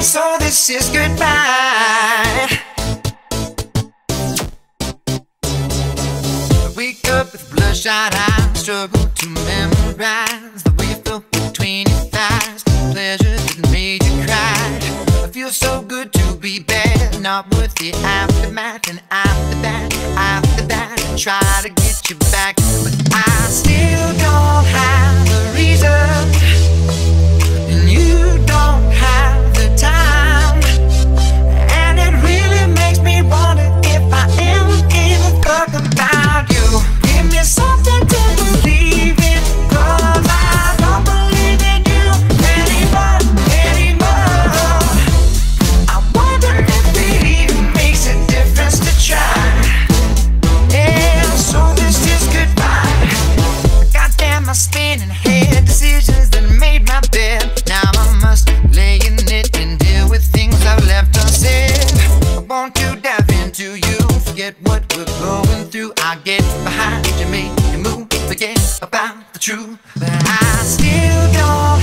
So this is goodbye. Wake up with bloodshot eyes, struggle to memorize the way you felt between your thighs. the Pleasure that made you cry. I feel so good to be bad, not worth the aftermath. And after that, after that, try to get you back, going through. I get behind you, make you move, forget about the truth. But I still don't.